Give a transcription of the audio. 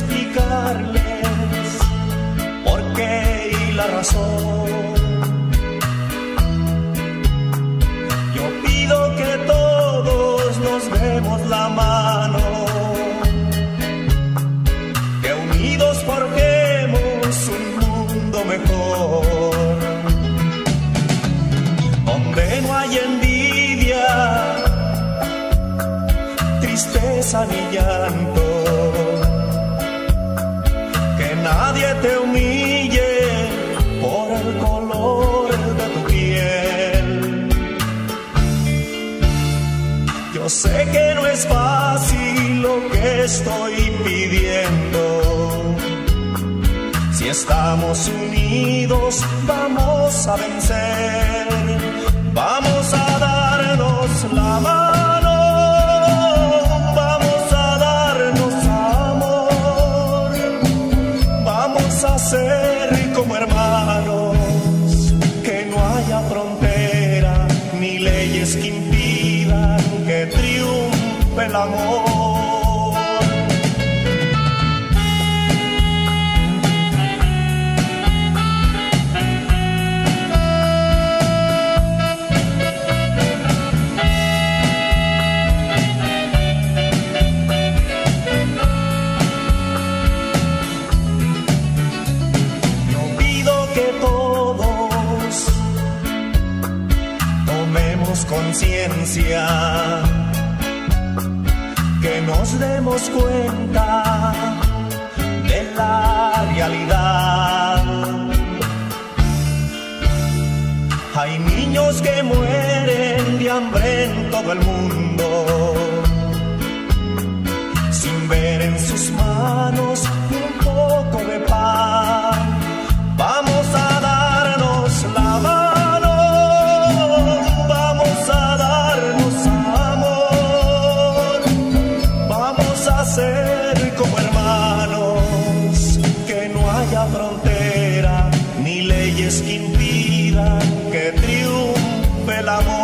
explicarles por qué y la razón. Yo pido que todos nos demos la mano, que unidos forjemos un mundo mejor, donde no hay envidia, tristeza ni llanto Nadie te humille por el color de tu piel. Yo sé que no es fácil lo que estoy pidiendo. Si estamos unidos, vamos a vencer. Vamos a darnos la mano. Vamos a ser como hermanos. Que no haya frontera ni leyes que impidan que triunfe el amor. Conciencia, que nos demos cuenta de la realidad. Hay niños que mueren de hambre en todo el mundo, sin ver en sus manos frontera, ni leyes que impidan que triunfe el amor.